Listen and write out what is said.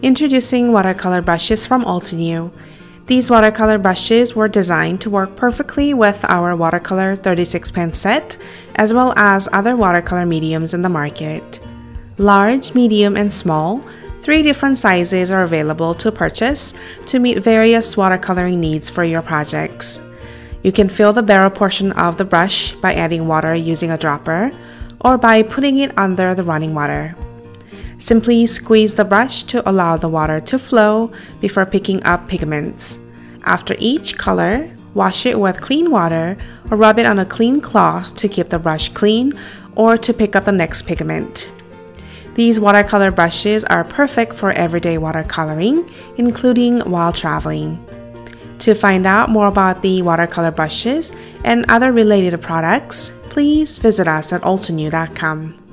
Introducing watercolor brushes from Altenew. These watercolor brushes were designed to work perfectly with our watercolor 36 pan set, as well as other watercolor mediums in the market. Large, medium, and small, three different sizes are available to purchase to meet various watercoloring needs for your projects. You can fill the barrel portion of the brush by adding water using a dropper or by putting it under the running water. Simply squeeze the brush to allow the water to flow before picking up pigments. After each color, wash it with clean water or rub it on a clean cloth to keep the brush clean or to pick up the next pigment. These watercolor brushes are perfect for everyday watercoloring, including while traveling. To find out more about the watercolor brushes and other related products, please visit us at altenew.com.